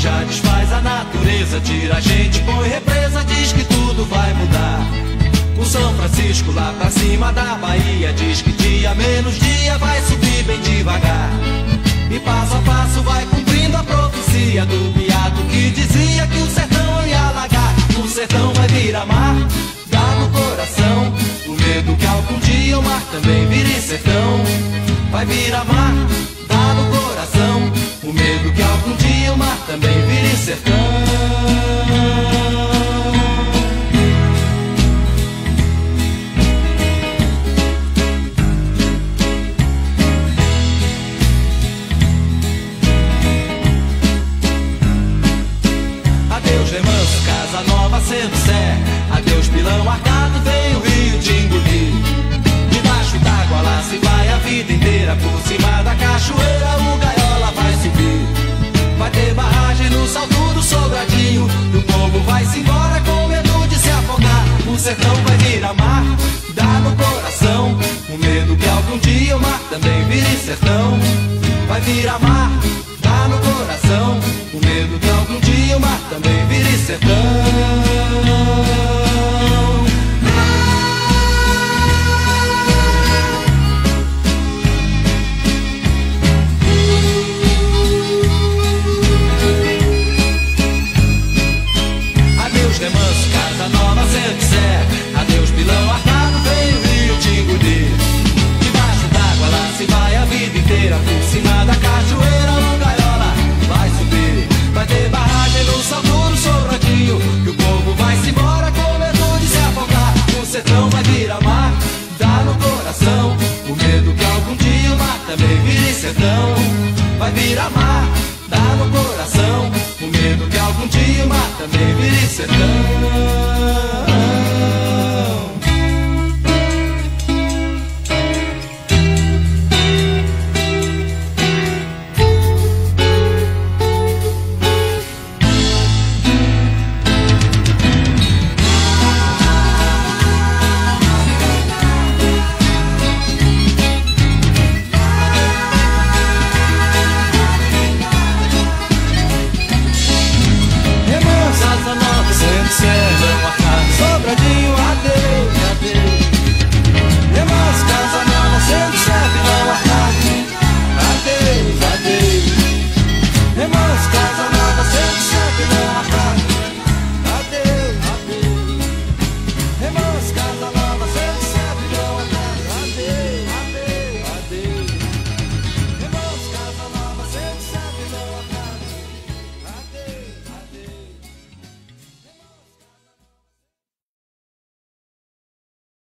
desfaz a natureza, tira a gente, põe represa, diz que tudo vai mudar. O São Francisco lá pra cima da Bahia diz que dia menos dia vai subir bem devagar. E passo a passo vai cumprindo a profecia do beato que dizia que o sertão ia alagar. O sertão vai virar mar, dá no coração. O medo que algum dia o mar também vire sertão. Vai virar mar, dá no coração. Sendo sé. Adeus pilão arcado, vem o rio te engolir. Debaixo d'água lá se vai a vida inteira. Por cima da cachoeira o gaiola vai subir. Vai ter barragem no salto do sobradinho. E o povo vai se embora com medo de se afogar. O sertão vai virar mar, dá no coração. O medo que algum dia o mar também vire sertão. Vai virar mar, Remanso, casa nova sempre sé Adeus pilão arcado, vem o rio engolir Debaixo d'água lá se vai a vida inteira. Por cima da cachoeira o gaiola vai subir. Vai ter barragem no salto do sobradinho E o povo vai se embora com medo de se afogar. O sertão vai virar mar, dá no coração. O medo que algum dia o mar também vire sertão. Vai virar mar, dá no coração medo que algum dia o mar vire sertão said.